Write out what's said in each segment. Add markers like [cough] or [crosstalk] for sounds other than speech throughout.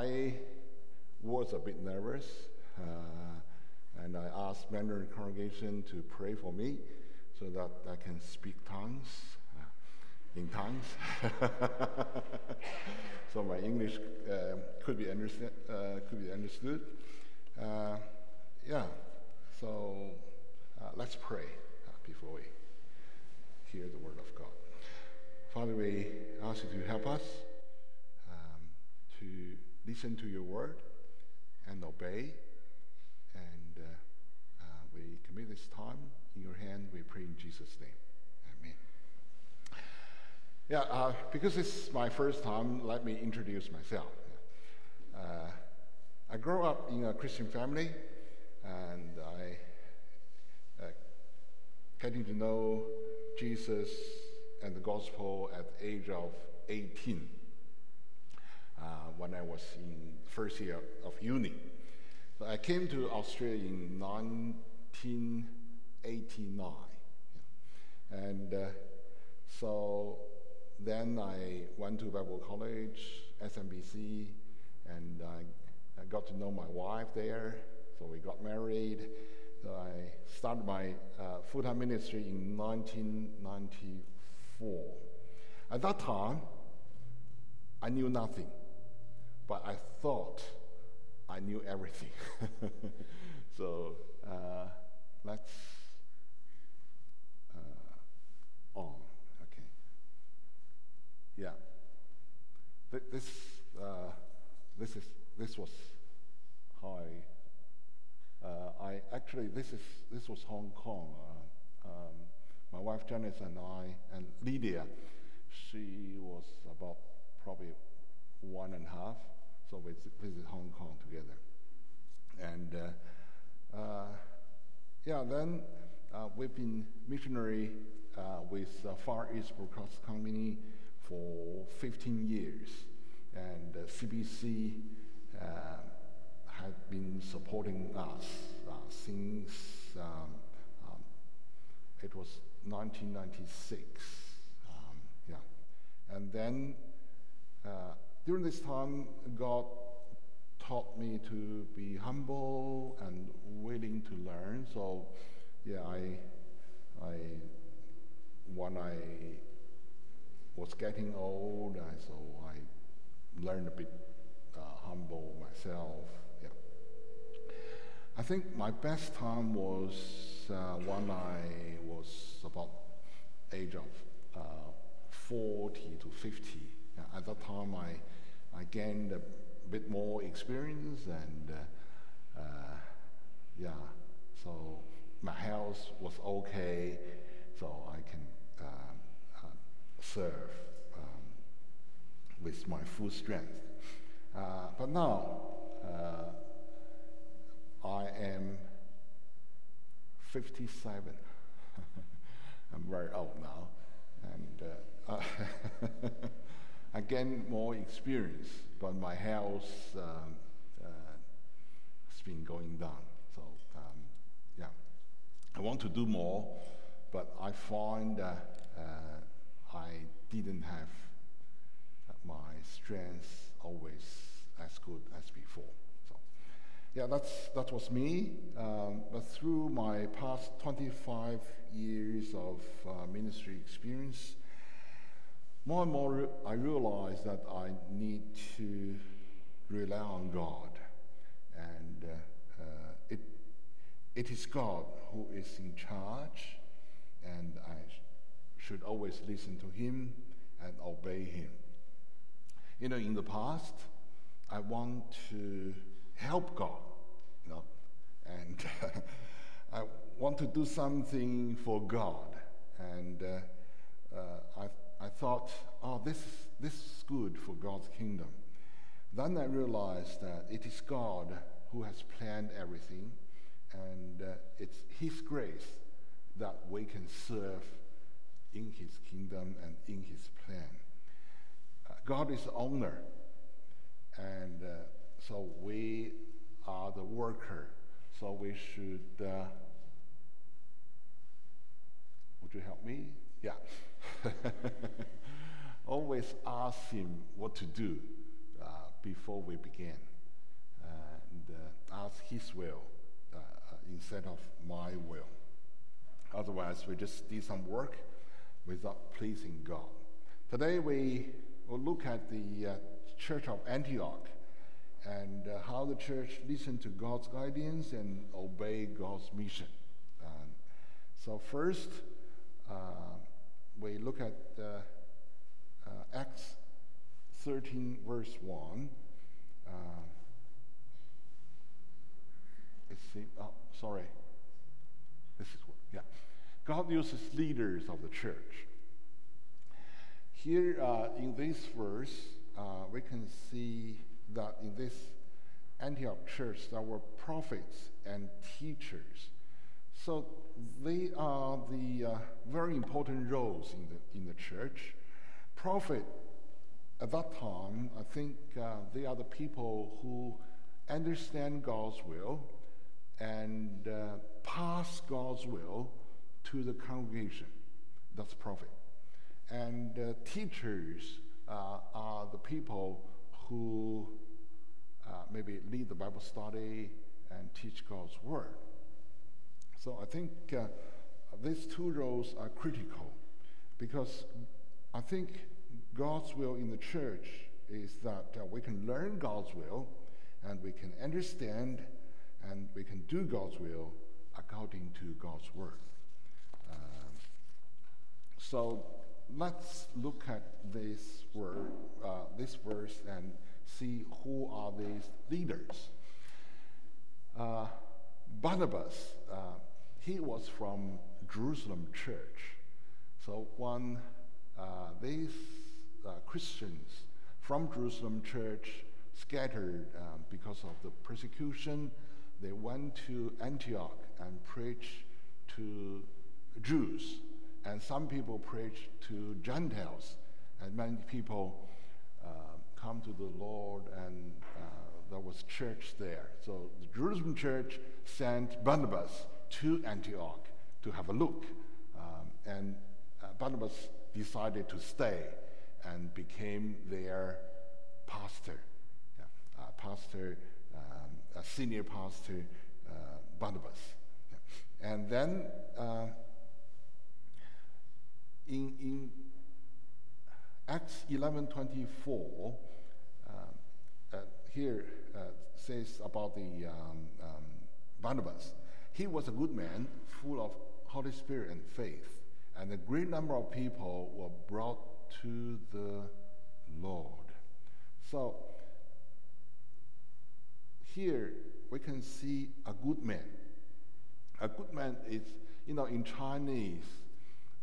I was a bit nervous, uh, and I asked Mandarin congregation to pray for me so that I can speak tongues, uh, in tongues. [laughs] so my English uh, could be understood. Uh, could be understood. Uh, yeah. So uh, let's pray before we hear the word of God. Father, we ask you to help us um, to listen to your word and obey. And uh, uh, we commit this time in your hand. We pray in Jesus' name. Amen. Yeah, uh, because it's my first time, let me introduce myself. Uh, I grew up in a Christian family, and I uh, getting to know Jesus and the gospel at the age of 18 uh, when I was in first year of uni. So I came to Australia in 1989. And uh, so then I went to Bible College, SMBC, and I, I got to know my wife there. So we got married. So I started my uh, full-time ministry in 1994. At that time, I knew nothing, but I thought I knew everything. [laughs] so uh, let's uh, on. Okay. Yeah. Th- this uh, this is this was how I uh, I actually, this is this was Hong Kong. Uh, um, my wife Janice and I and Lydia, she was about probably one and a half. So we visit Hong Kong together, and uh, uh yeah, then uh, we've been missionary uh, with Far East Broadcast Company for 15 years, and CBC have been supporting us uh, since um, um, it was 1996. Um, yeah, and then uh, during this time, God taught me to be humble and willing to learn. So, yeah, I, I, when I was getting old, I, so I learned a bit uh, humble myself I think my best time was uh, when I was about age of uh, 40 to 50. At that time, I, I gained a bit more experience and uh, uh yeah, so my health was okay, so I can uh, serve um, with my full strength. but now, I am 57. [laughs] I'm very old now. And uh, [laughs] I gained more experience, but my health um, uh, has been going down. So, um, yeah. I want to do more, but I find that uh, I didn't have my strength always as good as before So, yeah, that's, that was me. Um, but through my past 25 years of uh, ministry experience, more and more I realize that I need to rely on God. And uh, uh, it, it is God who is in charge, and I sh- should always listen to Him and obey Him. You know, in the past, I want to help God, you know, and [laughs] I want to do something for God. And uh, uh, I, I thought, oh, this, this is good for God's kingdom. Then I realized that it is God who has planned everything, and uh, it's His grace that we can serve in His kingdom and in His plan. Uh, God is the owner, and uh, so we are the worker. So we should. Uh, would you help me? Yeah. [laughs] Always ask him what to do uh, before we begin and ask His will instead of my will. Otherwise, we just do some work without pleasing God. Today, we will look at the uh, Church of Antioch and uh, how the church listened to God's guidance and obey God's mission. Um, so, first, uh, we look at uh, uh, Acts 13, verse 1. Uh, let's see. Oh, sorry. This is what, yeah. God uses leaders of the church. Here in this verse, we can see that in this Antioch church there were prophets and teachers. So they are the uh, very important roles in the, in the church. Prophet, at that time, I think uh, they are the people who understand God's will and uh, pass God's will to the congregation. That's prophet. And uh, teachers uh, are the people who uh, maybe lead the Bible study and teach God's word. So I think uh, these two roles are critical because I think God's will in the church is that uh, we can learn God's will and we can understand and we can do God's will according to God's word. Um, so let's look at this word, uh, this verse, and see who are these leaders. Uh, Barnabas, uh, he was from Jerusalem church. So when uh, these uh, Christians from Jerusalem church scattered um, because of the persecution, they went to Antioch and preached to Jews and some people preached to Gentiles, and many people uh, come to the Lord, and uh, there was church there. So the Jerusalem church sent Barnabas to Antioch to have a look, um, and uh, Barnabas decided to stay and became their pastor, yeah, uh, pastor, um, a senior pastor, uh, Barnabas. Yeah. And then uh, in, in Acts 11:24, uh, uh, here uh, says about the um, um, Barnabas. He was a good man, full of Holy Spirit and faith, and a great number of people were brought to the Lord. So here we can see a good man. A good man is, you know, in Chinese,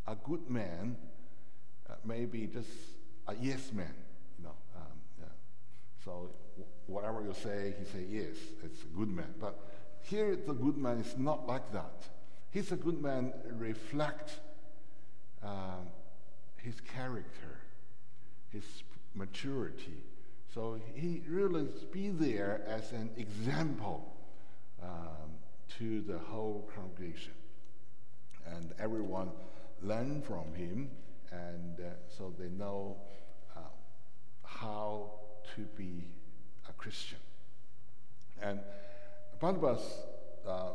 a good man uh, may be just a yes man, you know. Um, yeah. So whatever you say, he say yes. It's a good man. But here, the good man is not like that. He's a good man reflect uh, his character, his maturity. So he really be there as an example um, to the whole congregation. And everyone learn from him, and uh, so they know uh, how to be a Christian. And Barnabas uh,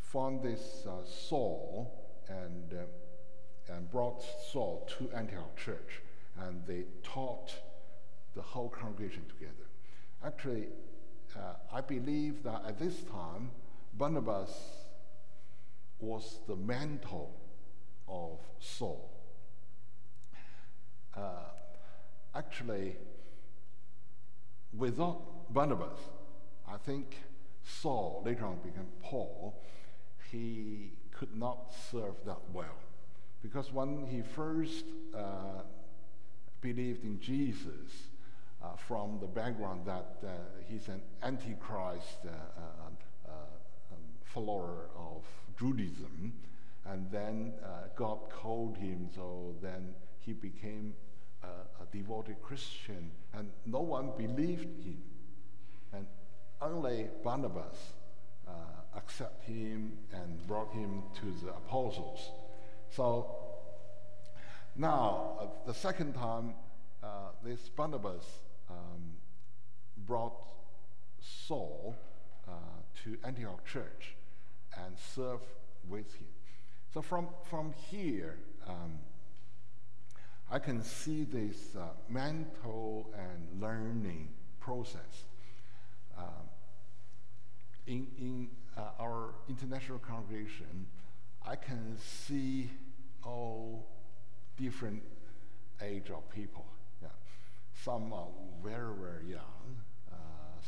found this uh, Saul and, uh, and brought Saul to Antioch church, and they taught the whole congregation together. Actually, uh, I believe that at this time, Barnabas was the mentor of Saul. Uh, actually, without Barnabas, I think Saul, later on became Paul, he could not serve that well. Because when he first uh, believed in Jesus, uh, from the background that uh, he's an antichrist uh, uh, um, follower of Judaism, and then uh, God called him, so then he became a, a devoted Christian, and no one believed him. And only Barnabas uh, accepted him and brought him to the apostles. So now, uh, the second time, uh, this Barnabas um, brought Saul uh, to Antioch Church and served with him. So from, from here, um, I can see this uh, mental and learning process. Um, in in uh, our international congregation, I can see all different age of people. Yeah. Some are very, very young, uh,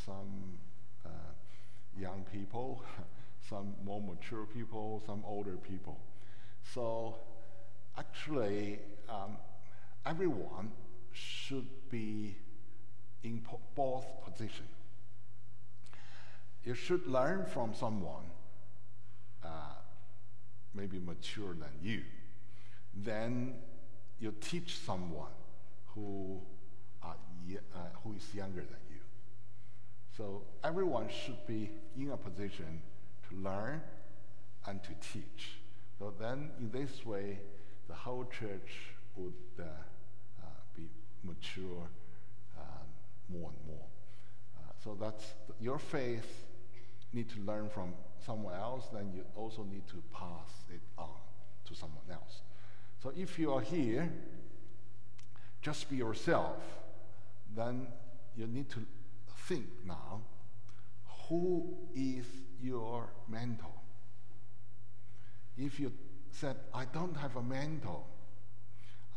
some uh, young people, [laughs] some more mature people, some older people. So actually, um, everyone should be in both positions. You should learn from someone uh, maybe mature than you. Then you teach someone who, are, uh, who is younger than you. So everyone should be in a position to learn and to teach. So then, in this way, the whole church would uh, uh, be mature um, more and more. Uh, so that's your faith need to learn from someone else, then you also need to pass it on to someone else. So if you are here, just be yourself, then you need to think now who is your mentor? If you said, I don't have a mentor,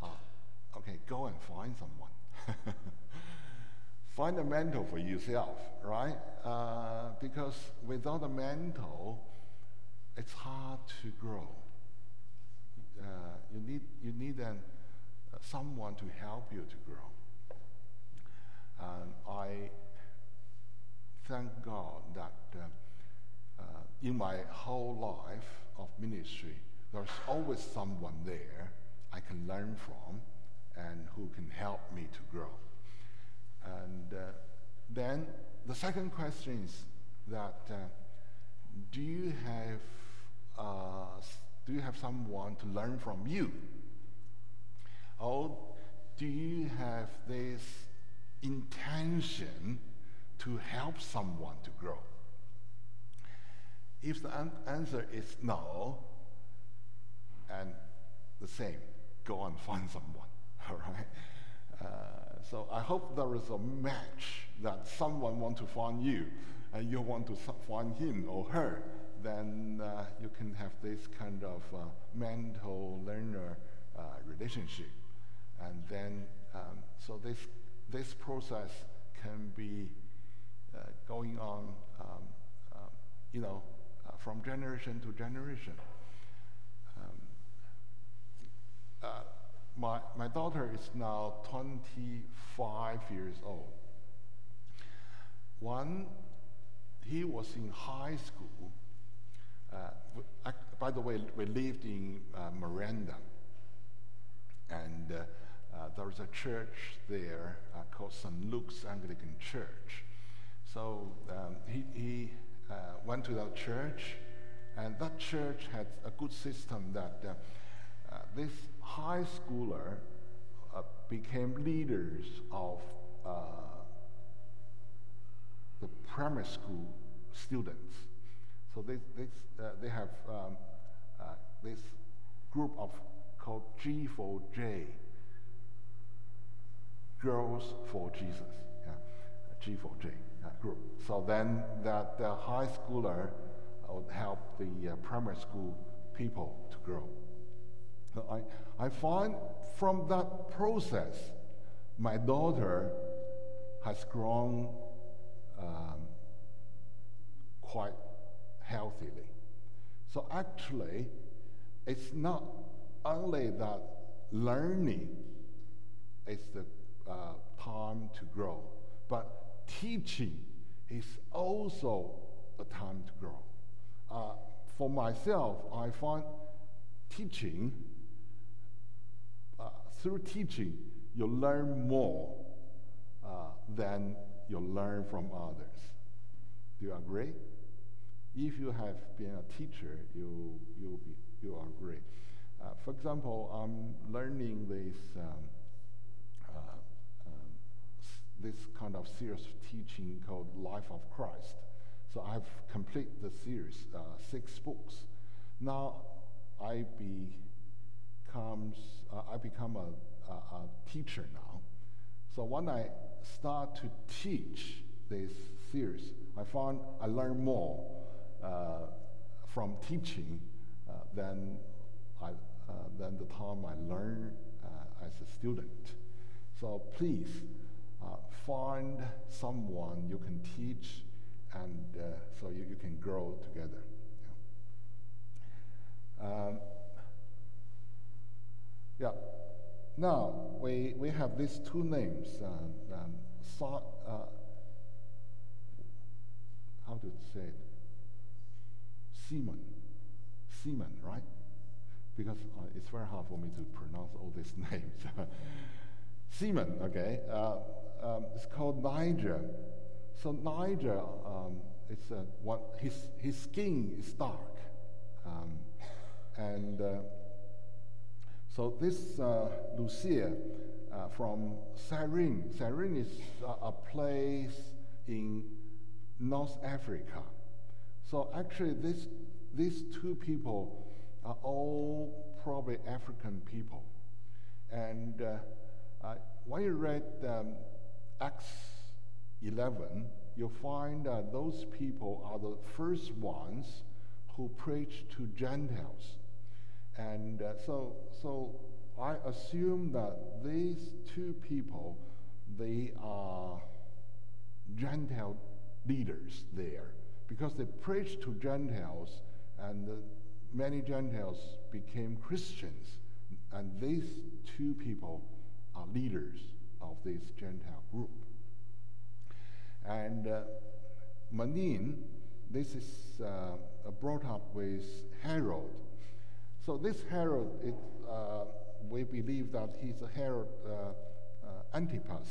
uh, okay, go and find someone. [laughs] find a mentor for yourself, right? Uh, because without a mentor, it's hard to grow. Uh, you need you need an, uh, someone to help you to grow. And I thank God that uh, uh, in my whole life of ministry, there's always someone there I can learn from and who can help me to grow. And uh, then the second question is that uh, do you have uh, do you have someone to learn from you, or do you have this intention to help someone to grow? If the an- answer is no, and the same, go and [laughs] find someone. All right. Uh, so I hope there is a match that someone want to find you and you want to find him or her. Then uh, you can have this kind of uh, mentor learner uh, relationship. And then, um, so this, this process can be uh, going on, um, um you know, uh, from generation to generation. Um, uh, my, my daughter is now 25 years old. One, he was in high school. Uh, by the way, we lived in uh, Miranda. And uh, uh there was a church there uh, called St. Luke's Anglican Church. So um, he, he uh, went to that church, and that church had a good system that this high schooler uh, became leaders of uh, the primary school students. So they, they, uh, they have um, uh, this group of called G4J, Girls for Jesus, yeah, G4J uh, group. So then that the high schooler would help the uh, primary school people to grow. I, I find from that process, my daughter has grown um, quite healthily. So actually, it's not only that learning is the uh, time to grow, but teaching is also a time to grow. Uh, for myself, I find teaching through teaching, you learn more uh, than you learn from others. Do you agree? If you have been a teacher, you, you, be, you agree. Uh, for example, I'm learning this um, uh, um, this kind of series of teaching called Life of Christ. So I've completed the series, uh, six books. Now I becomes uh, I become a, a, a teacher now. So when I start to teach this series, I found I learn more uh, from teaching uh, than I, uh, than the time I learned uh, as a student. So please find someone you can teach and so you, you can grow together. Yeah. Um, yeah. Now we, we have these two names. Uh, um, so, uh, how to say it? Simon. Simon, right? Because uh, it's very hard for me to pronounce all these [laughs] names. Simon, okay. Uh, um, it's called Niger. So Niger, um, it's uh, what his his skin is dark, um, and uh, so this uh, Lucia uh, from Cyrene. Cyrene is a place in North Africa. So actually, this, these two people are all probably African people. And uh, when you read um, Acts 11, you'll find that those people are the first ones who preached to Gentiles. And uh, so, so I assume that these two people, they are Gentile leaders there because they preached to Gentiles, and many Gentiles became Christians. And these two people are leaders of this Gentile group. And uh, Manaen, this is uh, brought up with Herod. So this Herod, it, uh, we believe that he's a Herod uh, uh, Antipas.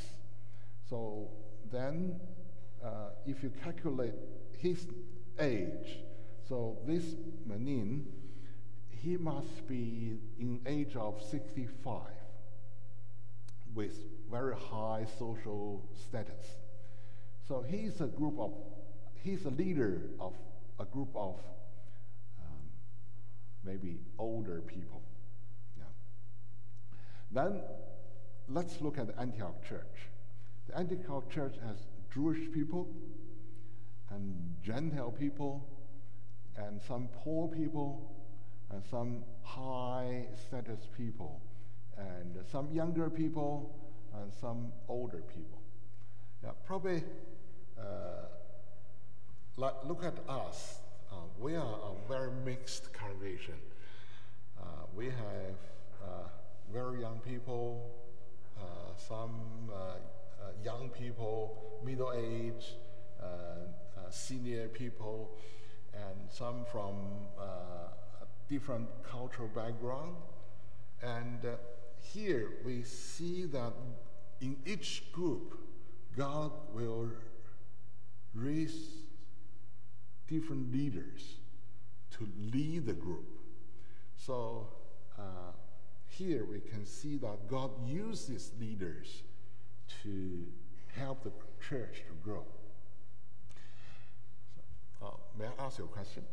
So then uh, if you calculate his age, so this Manaen, he must be in age of 65 with very high social status. So he's a group of, he's a leader of a group of maybe older people. Yeah. Then let's look at the Antioch church. The Antioch church has Jewish people and Gentile people and some poor people and some high status people and some younger people and some older people. Yeah, probably uh, look at us. Uh, we are a very mixed congregation. Uh, we have uh, very young people, uh, some uh, young people, middle age, uh, uh, senior people, and some from uh, different cultural background. And here we see that in each group, God will raise different leaders to lead the group. So uh, here we can see that God uses leaders to help the church to grow. So, uh, may I ask you a question?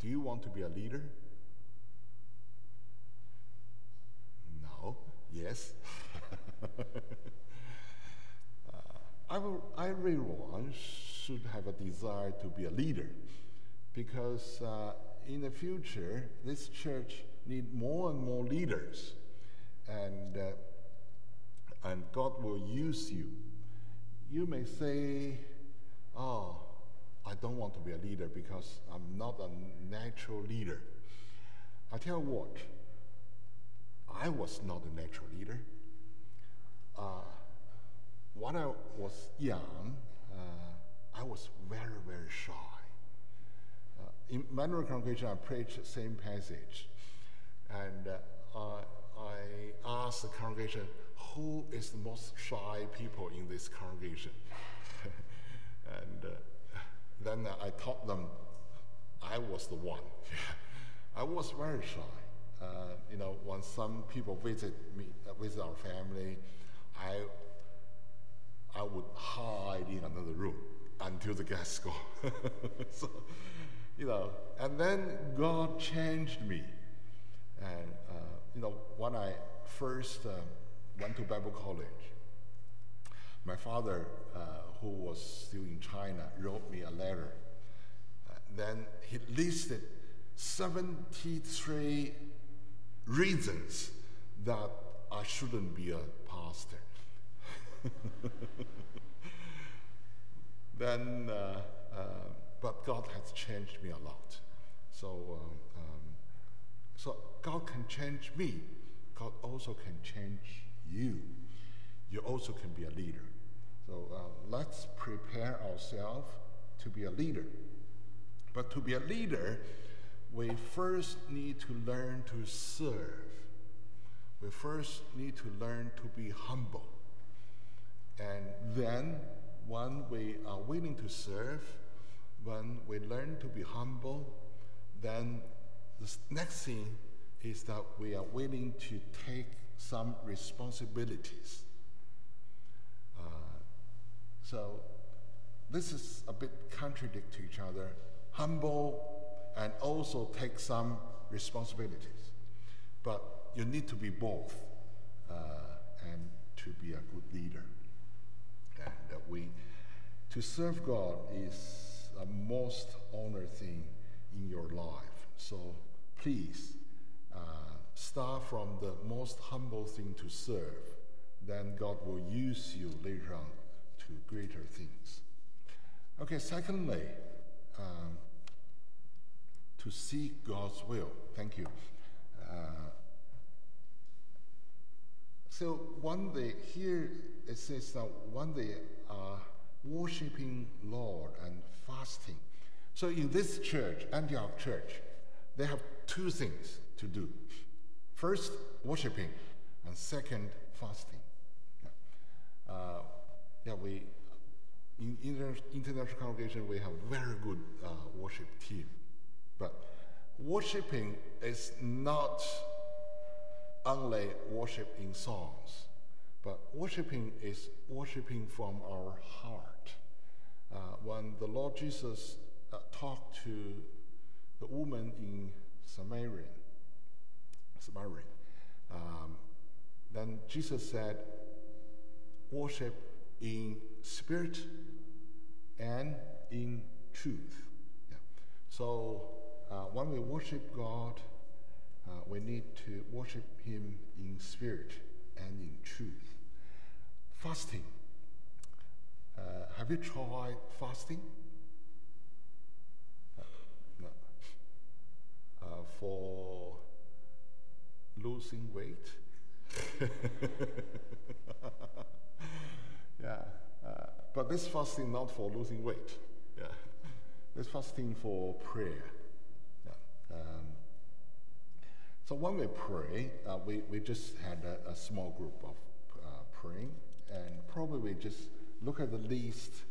Do you want to be a leader? No. Yes. [laughs] uh, everyone should have a desire to be a leader because uh, in the future, this church need more and more leaders. And uh, and God will use you. You may say, Oh, I don't want to be a leader because I'm not a natural leader. I tell you what, I was not a natural leader. Uh, when I was young, I was very, very shy. Uh, in Mandarin congregation, I preached the same passage, and uh, I asked the congregation, who is the most shy people in this congregation? [laughs] and uh, then I taught them I was the one. [laughs] I was very shy. Uh, you know, when some people visit me, uh, visit our family, I I would hide in another room until the gas go. [laughs] so, you know, and then God changed me. And, uh, you know, when I first uh, went to Bible college, my father, uh, who was still in China, wrote me a letter. Uh, then he listed 73 reasons that I shouldn't be a pastor. [laughs] then, uh, uh, but God has changed me a lot. So, um, um, so God can change me. God also can change you. You also can be a leader. So uh, let's prepare ourselves to be a leader. But to be a leader, we first need to learn to serve. We first need to learn to be humble. And then, when we are willing to serve, when we learn to be humble, then the next thing is that we are willing to take some responsibilities. Uh, so this is a bit contradict to each other. Humble and also take some responsibilities. But you need to be both uh, and to be a good leader. Uh, we, to serve God is a most honored thing in your life. So please uh, start from the most humble thing to serve. Then God will use you later on to greater things. Okay, secondly, um, to seek God's will. Thank you. Uh, so one day, here it says that one day, uh, worshiping Lord and fasting. So in this church, Antioch Church, they have two things to do. First, worshiping, and second, fasting. Yeah, uh, yeah we in inter- international congregation we have very good uh, worship team, but worshiping is not only worship in songs, but worshiping is worshiping from our heart. Uh, when the Lord Jesus uh, talked to the woman in Samaria, Samaria, um, then Jesus said, "Worship in spirit and in truth." Yeah. So uh, when we worship God, to worship Him in spirit and in truth. Fasting. Uh, have you tried fasting? Uh, no. Uh, for losing weight? [laughs] yeah. Uh, but this fasting not for losing weight. Yeah. This fasting for prayer. Yeah. Um, so when we pray, uh, we, we just had a, a small group of uh, praying, and probably we just look at the list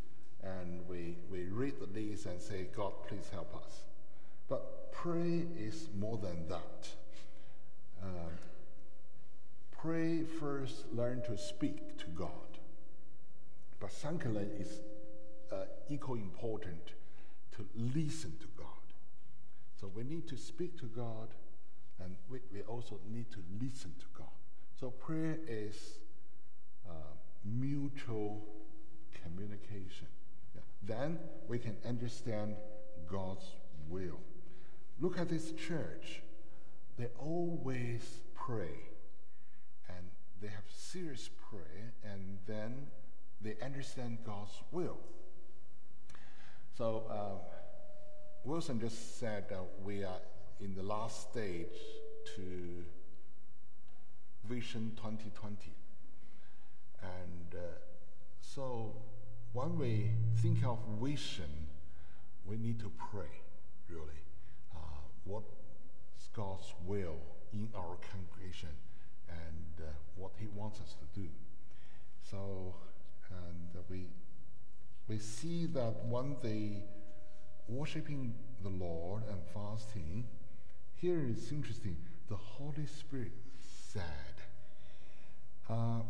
and we, we read the list and say, God, please help us. But pray is more than that. Uh, pray first, learn to speak to God. But secondly, is uh, equally important to listen to God. So we need to speak to God and we, we also need to listen to God. So prayer is uh, mutual communication. Yeah. Then we can understand God's will. Look at this church. They always pray. And they have serious prayer, and then they understand God's will. So uh, Wilson just said that we are in the last stage to Vision 2020. And uh, so when we think of vision, we need to pray, really. Uh, God's will in our congregation and uh, what He wants us to do. So, and we, we see that when they worshiping the Lord and fasting here it's interesting. The Holy Spirit said, uh,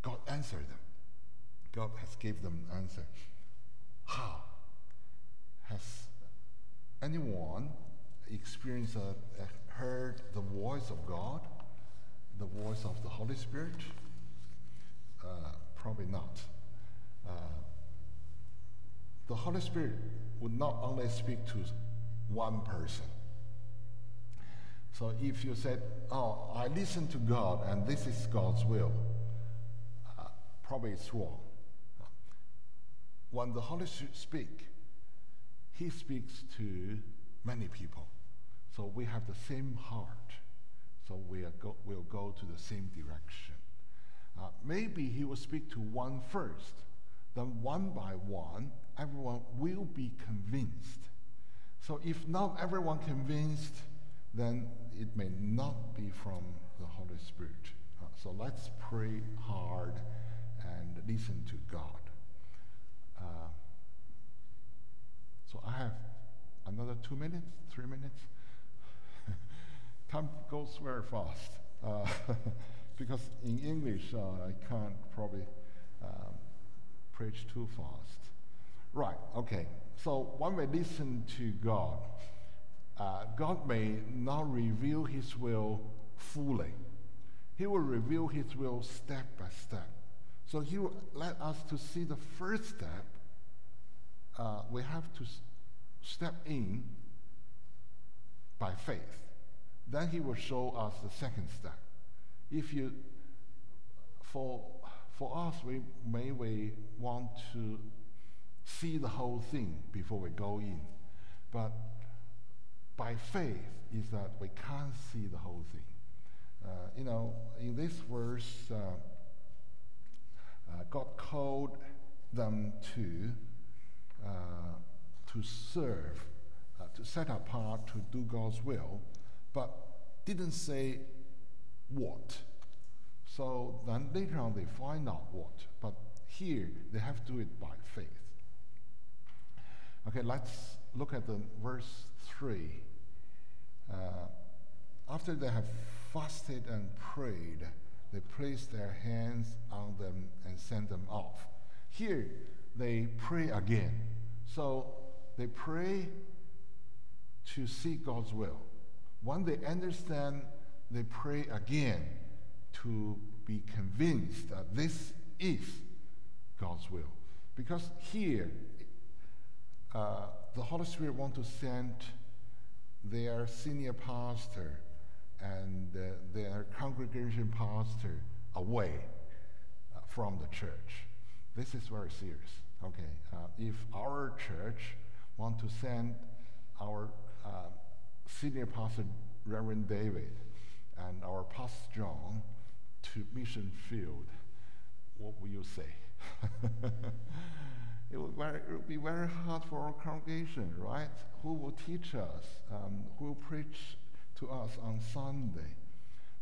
God answered them. God has given them an answer. How? Has anyone experienced, uh, heard the voice of God, the voice of the Holy Spirit? Uh, probably not. Uh, the Holy Spirit would not only speak to one person. So if you said, Oh, I listen to God and this is God's will, uh, probably it's wrong. When the Holy Spirit speaks, He speaks to many people. So we have the same heart. So we go, will go to the same direction. Uh, maybe He will speak to one first, then one by one, everyone will be convinced. So if not everyone convinced, then it may not be from the Holy Spirit. Uh, so let's pray hard and listen to God. Uh, so I have another two minutes, three minutes. [laughs] Time goes very fast uh, [laughs] because in English uh, I can't probably um, preach too fast. Right, okay. So when we listen to God, uh, God may not reveal His will fully. He will reveal His will step by step. So He will let us to see the first step. Uh, we have to step in by faith. Then He will show us the second step. If you, for for us, we may we want to see the whole thing before we go in, but by faith is that we can't see the whole thing. Uh, you know, in this verse, uh, uh, God called them to uh, to serve, uh, to set apart, to do God's will, but didn't say what. So then later on they find out what, but here they have to do it by faith. Okay, let's look at the verse 3. Uh, after they have fasted and prayed, they placed their hands on them and sent them off. Here, they pray again. So they pray to seek God's will. When they understand, they pray again to be convinced that this is God's will. Because here, uh, the Holy Spirit want to send their senior pastor and uh, their congregation pastor away uh, from the church. This is very serious. Okay, uh, if our church want to send our uh, senior pastor Reverend David and our pastor John to mission field, what will you say? [laughs] it will, very, it be very hard for our congregation, right? Who will teach us? Um, who will preach to us on Sunday?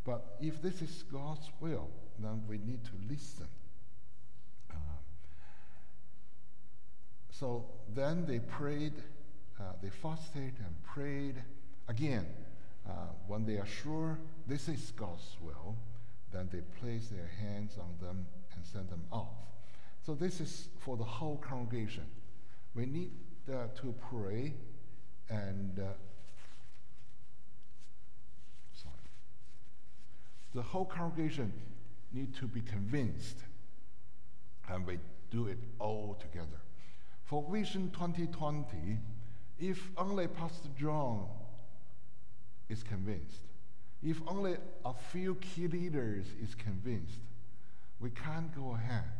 But if this is God's will, then we need to listen. Uh, so then they prayed, uh, they fasted and prayed again. Uh, when they are sure this is God's will, then they place their hands on them and send them off. So this is for the whole congregation. We need uh, to pray and uh, sorry. The whole congregation need to be convinced, and we do it all together. For Vision 2020, if only Pastor John is convinced, if only a few key leaders is convinced, we can't go ahead.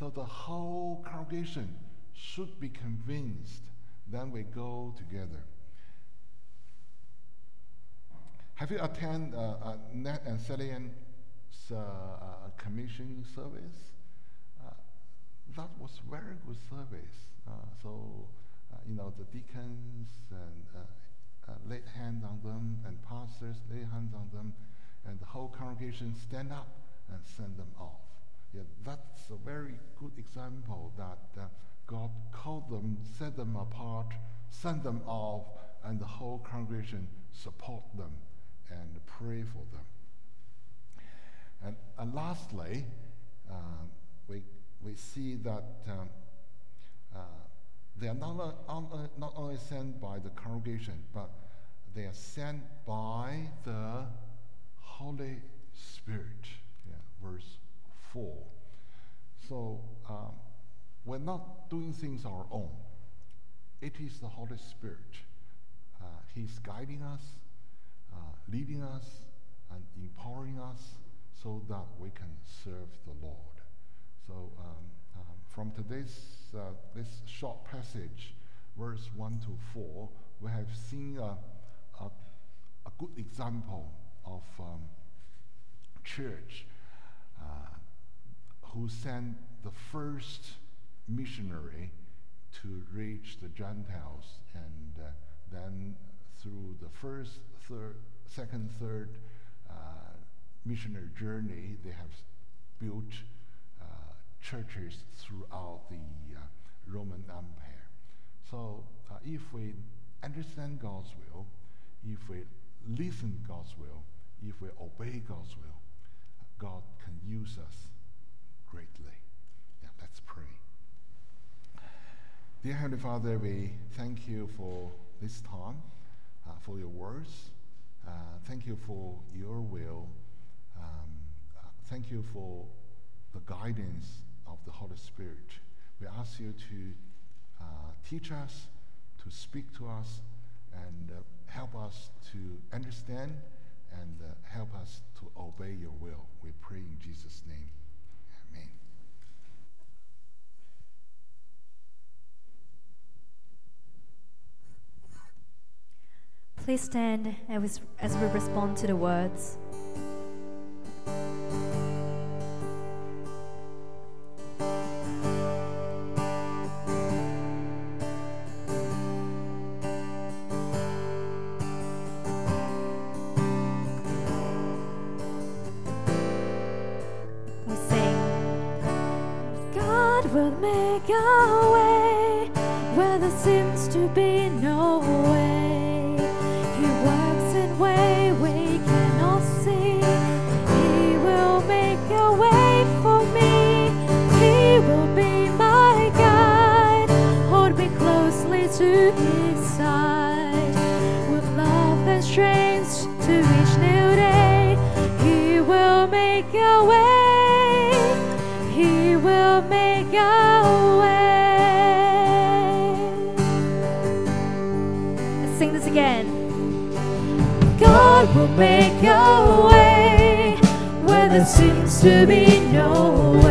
So the whole congregation should be convinced. Then we go together. Have you attended uh, uh, Ned and Celian's uh, uh, commission service? Uh, that was very good service. Uh, so, you know, the deacons and laid hands on them, and pastors lay hands on them, and the whole congregation stand up and send them off. Yeah, that's a very good example that uh, God called them, set them apart, sent them off, and the whole congregation support them and pray for them. And, and lastly, uh, we, we see that um, uh, they are not, uh, not only sent by the congregation, but they are sent by the Holy Spirit. Yeah, verse 4. So um, we're not doing things our own. It is the Holy Spirit. Uh, he's guiding us, uh, leading us, and empowering us so that we can serve the Lord. So um, um, from today's uh, this short passage, verse 1 to 4, we have seen a, a, a good example of um, church uh, who sent the first missionary to reach the Gentiles, and uh, then through the first, third, second, third uh, missionary journey, they have built uh, churches throughout the uh, Roman Empire. So uh, if we understand God's will, if we listen God's will, if we obey God's will, God can use us greatly. Yeah, let's pray. Dear Heavenly Father, we thank you for this time, uh, for your words. Uh, thank you for your will. Um, uh, thank you for the guidance of the Holy Spirit. We ask you to uh, teach us, to speak to us, and uh, help us to understand and uh, help us to obey your will. We pray in Jesus' name. Amen. Please stand as, as we respond to the words. A way. He will make a way. Let's sing this again. God will make a way where there seems to be no way.